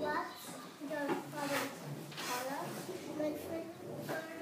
That's the color. Good for